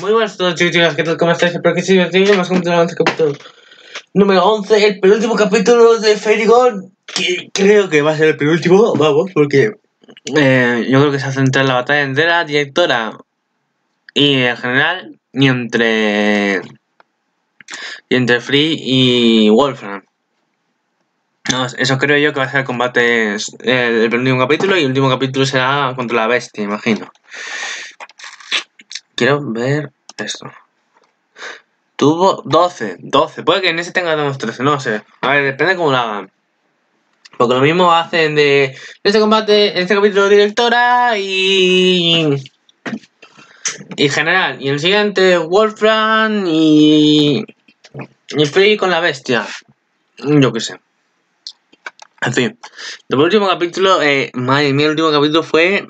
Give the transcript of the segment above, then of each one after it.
muy buenas a todos chicos chicas, ¿qué tal? ¿Cómo estáis? Espero que sí, divertido, más un capítulo número 11, el penúltimo capítulo de Gone, que creo que va a ser el penúltimo, vamos, porque eh, yo creo que se centra en la batalla entera, directora y en general, y entre, y entre Free y Wolfram. No, eso creo yo que va a ser el combate, el, el penúltimo capítulo y el último capítulo será contra la bestia, imagino. Quiero ver esto. Tuvo 12, 12. Puede que en ese tenga 13, no sé. A ver, depende de cómo lo hagan. Porque lo mismo hacen de este combate, en este capítulo directora y. Y general. Y en el siguiente, Wolfram y. Y Free con la bestia. Yo qué sé. En fin. El último capítulo, eh, madre mía, el último capítulo fue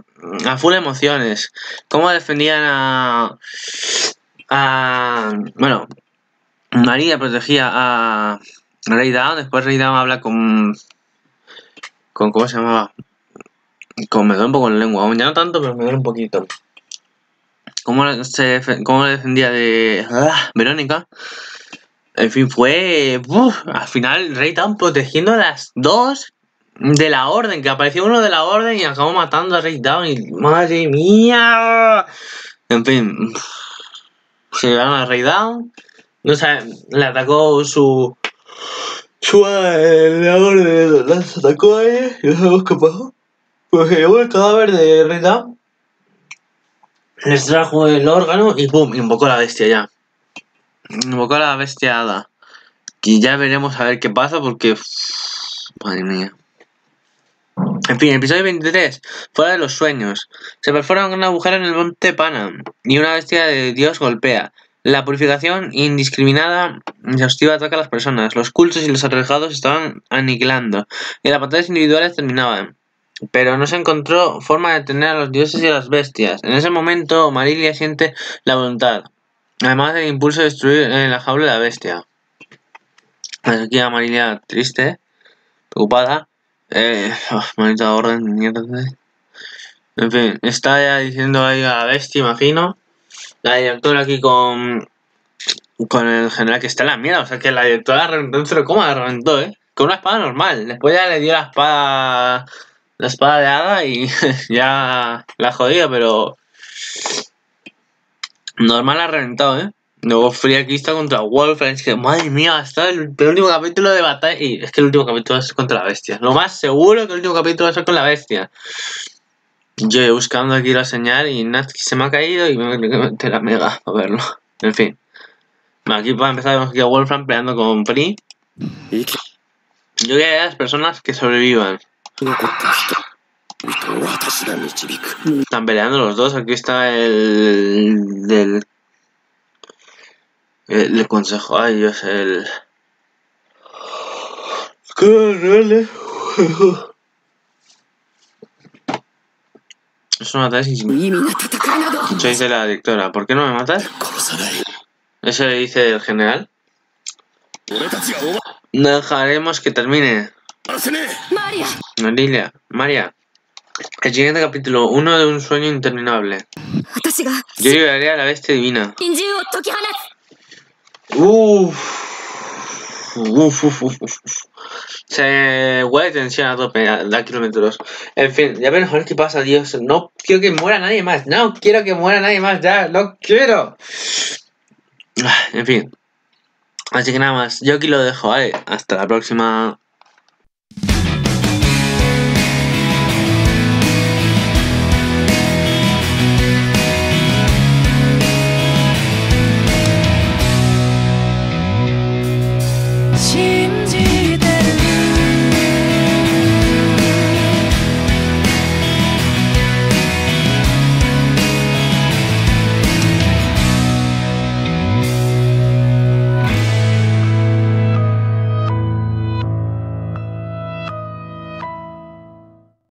a full emociones. Cómo defendían a. a bueno, María protegía a Rey Down. Después Rey Down habla con. con ¿Cómo se llamaba? Con, me duele un poco la lengua. Aún ya no tanto, pero me duele un poquito. Cómo, se, cómo defendía de. Ah, Verónica. En fin, fue. Al final, Rey Down protegiendo a las dos de la orden, que apareció uno de la orden y acabó matando a Ray Down y madre mía. En fin, se llevaron a Ray Down, no sé, le atacó su su eh, la orden las atacó a ella y no sabemos qué pasó. Pues se llevó el cadáver de Ray Down, les trajo el órgano y pum, invocó a la bestia ya. Invocó a la bestia hada. Y ya veremos a ver qué pasa porque... Madre mía. En fin, episodio 23. Fuera de los sueños. Se perfora un agujero en el monte Pana y una bestia de Dios golpea. La purificación indiscriminada y exhaustiva ataca a las personas. Los cultos y los arriesgados estaban aniquilando y las batallas individuales terminaban. Pero no se encontró forma de detener a los dioses y a las bestias. En ese momento, Marilia siente la voluntad. Además del impulso de destruir en la jaula de la bestia. Aquí Marilia triste, preocupada. Eh, oh, orden, mierda. En fin, está ya diciendo ahí a bestia, imagino. La directora aquí con. Con el general que está en la mierda. O sea que la directora reventó un cómo la reventó, eh. Con una espada normal. Después ya le dio la espada. La espada de hada y ya la jodía, pero. Normal ha reventado, eh. Luego Free aquí está contra Wolfram. Es que, madre mía, está el penúltimo capítulo de batalla. Y es que el último capítulo va a ser contra la bestia. Lo más seguro que el último capítulo va a ser con la bestia. Yo buscando aquí la señal y Natsuki se me ha caído y me voy a meter la mega a verlo. En fin. Aquí para empezar vemos aquí a Wolfram peleando con Free. Yo quiero a las personas que sobrevivan. Están peleando los dos. Aquí está el del el, el consejo, ay Dios, el... ¿Qué Es una batalla sin... Se dice la directora, ¿por qué no me matas? Eso le dice el general. No dejaremos que termine. Lilia, María. El siguiente capítulo, uno de un sueño interminable. Yo llegaría a la bestia divina. Uff. Uf, uf, uf, uf. Se huele tensión a tope, a, kilómetros. En fin, ya veremos a qué pasa, Dios. No quiero que muera nadie más. No quiero que muera nadie más, ya. No quiero. En fin. Así que nada más. Yo aquí lo dejo, ¿vale? Hasta la próxima.